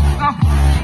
啊。